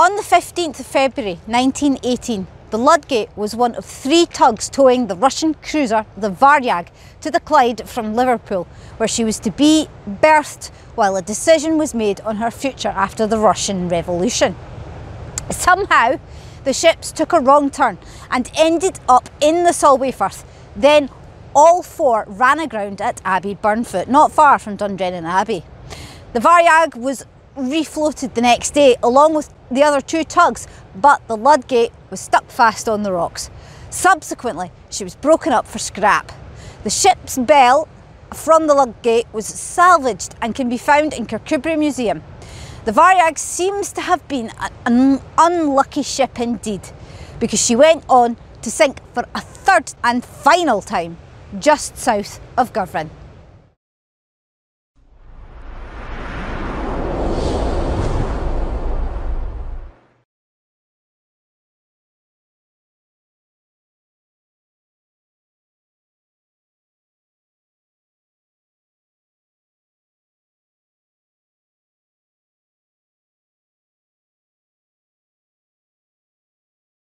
On the 15th of February 1918, the Ludgate was one of three tugs towing the Russian cruiser the Varyag to the Clyde from Liverpool, where she was to be berthed while a decision was made on her future after the Russian Revolution. Somehow, the ships took a wrong turn and ended up in the Solway Firth. Then all four ran aground at Abbey Burnfoot, not far from Dundrennan Abbey. The Varyag was refloated the next day along with the other two tugs, but the Ludgate was stuck fast on the rocks. Subsequently, she was broken up for scrap. The ship's bell from the Ludgate was salvaged and can be found in Kirkcudbright Museum. The Varyag seems to have been an unlucky ship indeed, because she went on to sink for a third and final time just south of Girvan.